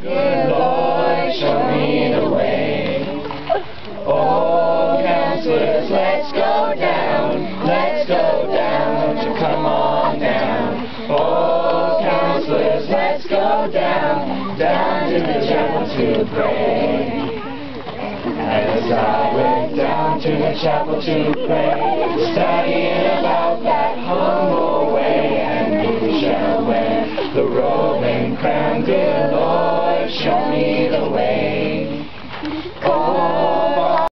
Good Lord, show me the way. Oh, counselors, let's go down. Let's go down. You come on down? Oh, counselors, let's go down. Down to the chapel to pray. As I went down to the chapel to pray, studying about that humble way, and who shall wear the robe and crown, dear Lord, away. Oh.